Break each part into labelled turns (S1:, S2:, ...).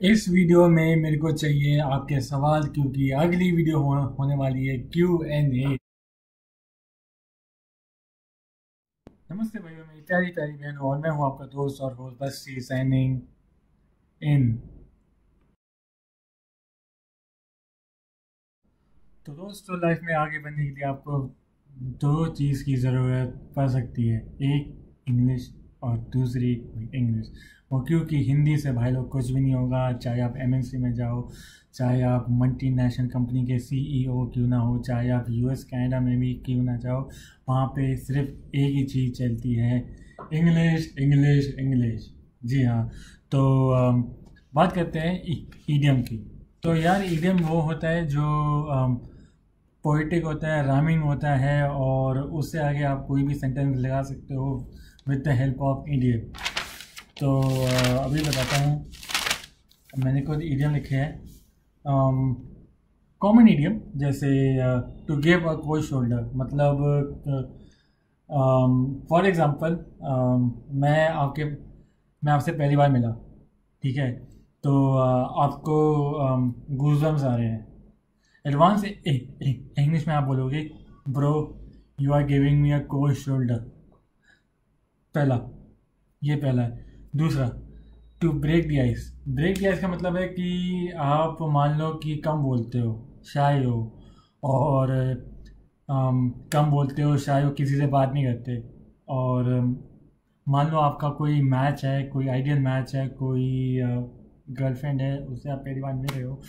S1: इस वीडियो में मेरे को चाहिए आपके सवाल क्योंकि अगली वीडियो हो, होने वाली है क्यू एन ए नमस्ते भाइयों मेरी प्यारी प्यारी बहनों और मैं हूँ आपका दोस्त और होस्ट बस सी साइनिंग इन तो दोस्तों लाइफ में आगे बढ़ने के लिए आपको दो चीज़ की ज़रूरत पड़ सकती है। एक इंग्लिश और दूसरी इंग्लिश वो क्योंकि हिंदी से भाई लोग कुछ भी नहीं होगा, चाहे आप एमएनसी में जाओ, चाहे आप मल्टी नेशनल कंपनी के सीईओ क्यों ना हो, चाहे आप यूएस कनाडा में भी क्यों ना जाओ, वहाँ पे सिर्फ़ एक ही चीज़ चलती है इंग्लिश इंग्लिश इंग्लिश जी हाँ तो बात करते हैं ईडियम की। तो यार ईडियम वो होता है जो पोइटिक होता है रामिंग होता है और उससे आगे आप कोई भी सेंटेंस लगा सकते हो with the help of idiom तो अभी बताता हूँ। मैंने कुछ ईडियम लिखे हैं। कॉमन ईडियम जैसे टू गिव अ कोई शोल्डर मतलब फॉर uh, एग्ज़ाम्पल uh, मैं आपके मैं आपसे पहली बार मिला ठीक है? तो uh, आपको गूजम्स आ रहे हैं। एडवांस इंग्लिश में आप बोलोगे bro you are giving me a cold shoulder पहला ये पहला है। दूसरा to break the ice break the ice का मतलब है कि आप मान लो कि कम बोलते हो शाय हो और आम, कम बोलते हो शाय हो किसी से बात नहीं करते। और मान लो आपका कोई मैच है कोई आइडियल मैच है कोई गर्लफ्रेंड है उससे आप पहली बार मिल रहे हो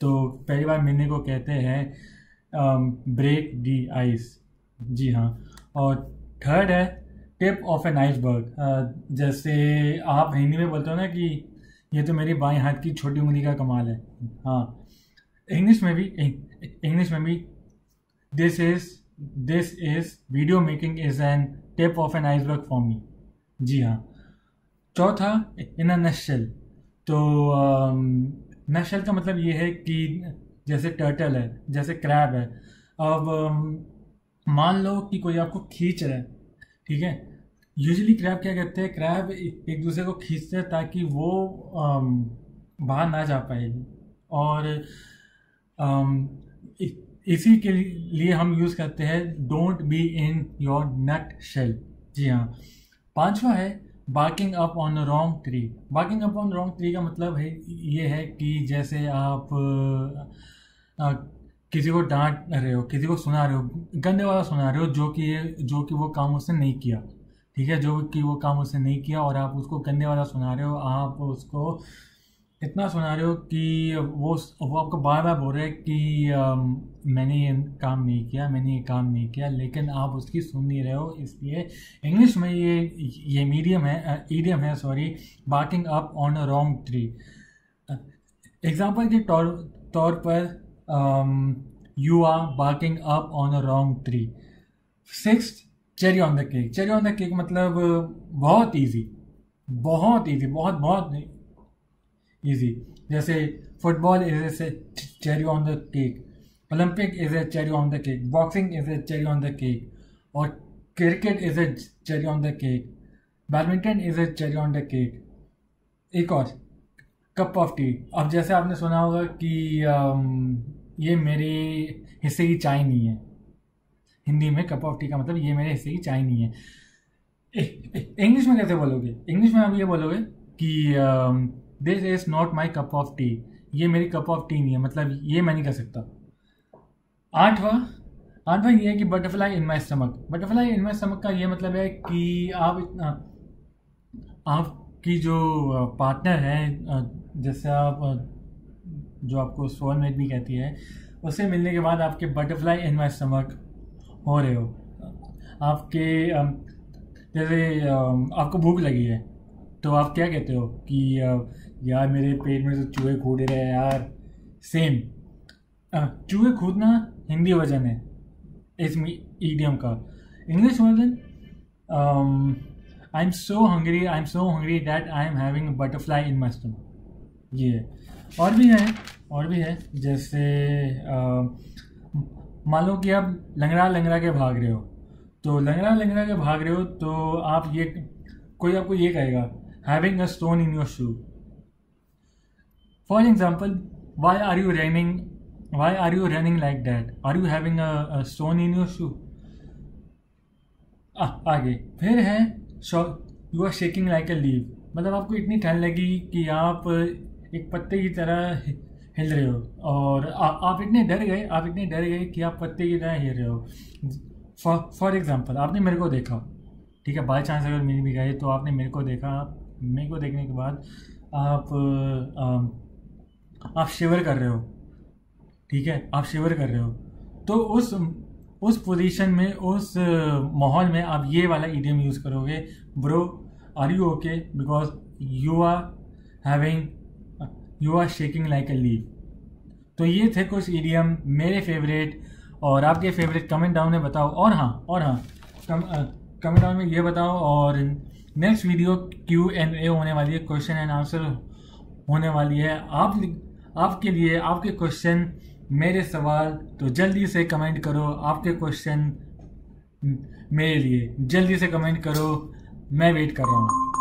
S1: तो पहली बार मिलने को कहते हैं ब्रेक दी आइस जी हाँ। और थर्ड है टिप ऑफ़ एन आइसबर्ग। जैसे आप हिंदी में बोलते हो ना कि ये तो मेरी बाएँ हाथ की छोटी उंगली का कमाल है। हाँ। इंग्लिश में भी इंग्लिश में भी this is this is video making is an tip of an iceberg for me जी हाँ। चौथा इन अ नशल तो नशल का मतलब ये है कि जैसे टर्टल है, जैसे क्रैब है। अब मान लो कि कोई आपको खींच रहा है, ठीक है? यूजली क्रैब क्या कहते हैं? क्रैब एक दूसरे को खींचते हैं ताकि वो बाहर ना जा पाए। और इसी के लिए हम यूज़ करते हैं don't be in your nutshell जी हाँ। पांचवा है barking up on wrong tree barking up on wrong tree का मतलब है ये है कि जैसे आप आ, किसी को डांट रहे हो किसी को सुना रहे हो गंदे वाला सुना रहे हो जो कि जो कि वो काम उसने नहीं किया। ठीक है जो कि वो काम उसने नहीं किया और आप उसको करने वाला सुना रहे हो आप उसको इतना सुना रहे हो कि वो वो आपको बार बार बोल रहे हैं कि आ, मैंने ये काम नहीं किया मैंने ये काम नहीं किया लेकिन आप उसकी सुन नहीं रहे हो इसलिए इंग्लिश में ये ये मीडियम है ईडियम है sorry barking up on a wrong tree example के तौर तौर पर you are barking up on a wrong tree six cherry on the cake cherry on the cake मतलब बहुत इजी बहुत इजी बहुत बहुत इजी जैसे football is a cherry on the cake Olympic is a cherry on the cake boxing is a cherry on the cake और cricket is a cherry on the cake badminton is a cherry on the cake एक और. Cup of T अब जैसे आपने सुना होगा कि ये मेरे हिस्से की चाय नहीं है. हिंदी में कप ऑफ़ टी का मतलब ये मेरे हिस्से की चाय नहीं है। इंग्लिश में कैसे बोलोगे? इंग्लिश में आप ये बोलोगे कि this is not my cup of tea ये मेरी कप ऑफ़ टी नहीं है मतलब ये मैं नहीं कर सकता। आठवां आठवां ये है कि butterfly in my stomach butterfly in my stomach का ये मतलब है कि आप इतना, आपकी जो पार्टनर है जैसे आप जो आपको सोलमेट भी कहती है, उसे मिलने के बाद आपके बटरफ्लाई इन माई स्टमक हो रहे हो। आपके जैसे आपको भूख लगी है तो आप क्या कहते हो कि यार मेरे पेट में तो चूहे कूद रहे हैं यार। सेम चूहे कूदना हिंदी वर्जन है, इस ईडियम का। English version I am so hungry I am so hungry that I am having butterfly in my stomach ये और भी है, और भी है, जैसे मान लो कि आप लंगड़ा लंगड़ा के भाग रहे हो तो लंगड़ा लंगड़ा के भाग रहे हो तो आप ये, कोई आपको ये कहेगा having a stone in your shoe for example why are you running why are you running like that are you having a stone in your shoe आगे। फिर है you are shaking like a leave मतलब आपको इतनी ठंड लगी कि आप एक पत्ते की तरह हिल रहे हो। और आ, आप इतने डर गए आप इतने डर गए कि आप पत्ते की तरह हिल रहे हो। फॉर एग्ज़ाम्पल आपने मेरे को देखा ठीक है बाई चांस अगर मिल भी गए तो आपने मेरे को देखा मेरे को देखने के बाद आप आ, आप शिवर कर रहे हो ठीक है आप शिवर कर रहे हो। तो उस उस पोजीशन में उस माहौल में आप ये वाला ईडियम यूज़ करोगे bro are you okay because you are having you are shaking like a leave तो ये थे कुछ ईडियम मेरे फेवरेट और आपके फेवरेट कमेंट डाउन में बताओ। और हाँ और हाँ कम कमेंट डाउन में ये बताओ और next video Q and A होने वाली है क्वेश्चन एंड आंसर होने वाली है। आप, आपके लिए, आपके क्वेश्चन मेरे सवाल तो जल्दी से कमेंट करो आपके क्वेश्चन मेरे लिए। जल्दी से कमेंट करो, मैं वेट कर रहा हूँ।